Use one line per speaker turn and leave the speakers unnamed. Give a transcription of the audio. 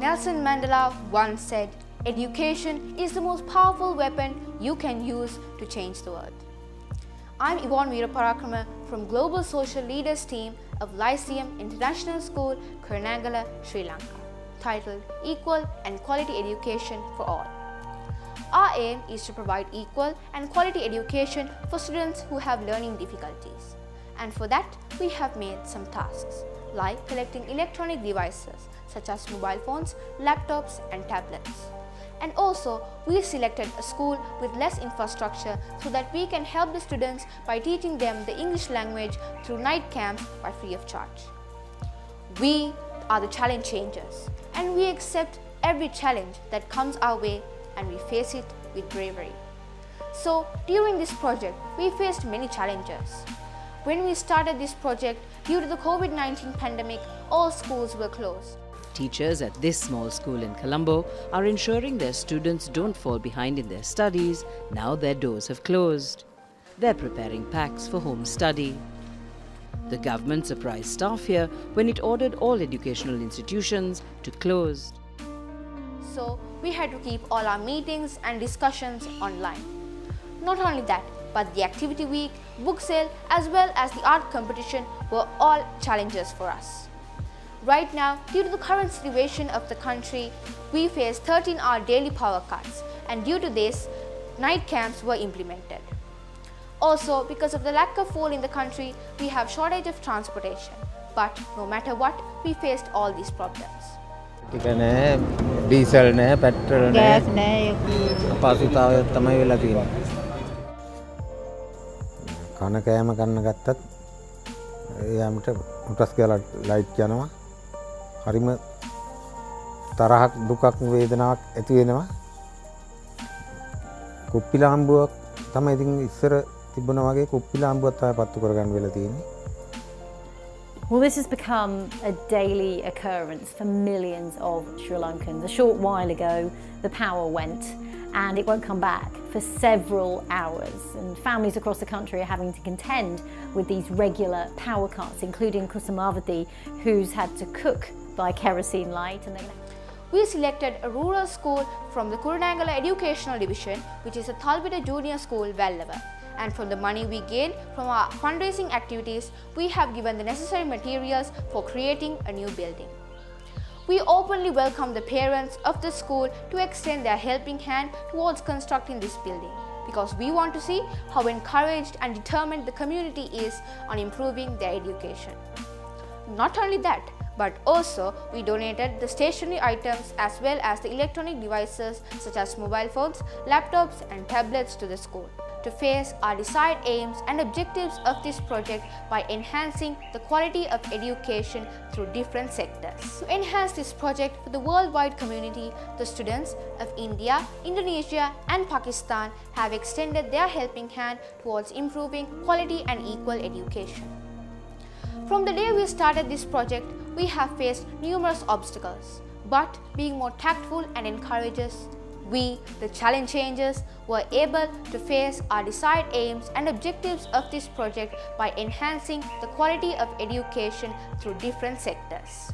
Nelson Mandela once said, Education is the most powerful weapon you can use to change the world. I'm Yvonne Veeraparakama from Global Social Leaders team of Lyceum International School, Kurunegala, Sri Lanka, titled Equal and Quality Education for All. Our aim is to provide equal and quality education for students who have learning difficulties. And for that, we have made some tasks, like collecting electronic devices such as mobile phones, laptops and tablets. And also, we selected a school with less infrastructure so that we can help the students by teaching them the English language through night camps by free of charge. We are the challenge changers and we accept every challenge that comes our way and we face it with bravery. So, during this project, we faced many challenges. When we started this project, due to the COVID-19 pandemic, all schools were closed.
Teachers at this small school in Colombo are ensuring their students don't fall behind in their studies now their doors have closed. They're preparing packs for home study. The government surprised staff here when it ordered all educational institutions to close.
So we had to keep all our meetings and discussions online. Not only that, but the activity week, book sale as well as the art competition were all challenges for us. Right now, due to the current situation of the country, we face 13 hour daily power cuts and due to this, night camps were implemented. Also, because of the lack of fuel in the country, we have shortage of transportation. But no matter what, we faced all these problems.
ටික නෑ diesel නෑ patrol
gas නෑ
අපහසුතාවයක් තමයි වෙලා තියෙන්නේ. කන කෑම කන්න ගත්තත් එයාමට උටස් කියලා ලයිට් යනවා. හරිම තරහක් දුකක් වේදනාවක් ඇති වෙනවා. කුප්පිලාම්බුවක් තම ඉතින් ඉස්සර තිබුණ වගේ කුප්පිලාම්බුවත් අය පත්තු කරගන්න වෙලා තියෙන්නේ.
Well, this has become a daily occurrence for millions of Sri Lankans. A short while ago, the power went and it won't come back. For several hours. And families across the country are having to contend with these regular power cuts, including Kusamavati, who's had to cook by kerosene light. And then
we selected a rural school from the Kurunegala Educational Division, which is a Talbida Junior School, Vellava and from the money we gain from our fundraising activities, we have given the necessary materials for creating a new building. We openly welcome the parents of the school to extend their helping hand towards constructing this building because we want to see how encouraged and determined the community is on improving their education. Not only that, but also we donated the stationery items as well as the electronic devices such as mobile phones, laptops and tablets to the school to face our desired aims and objectives of this project by enhancing the quality of education through different sectors. To enhance this project for the worldwide community, the students of India, Indonesia and Pakistan have extended their helping hand towards improving quality and equal education. From the day we started this project, we have faced numerous obstacles, but being more tactful and encourageous we, the challenge changers, were able to face our desired aims and objectives of this project by enhancing the quality of education through different sectors.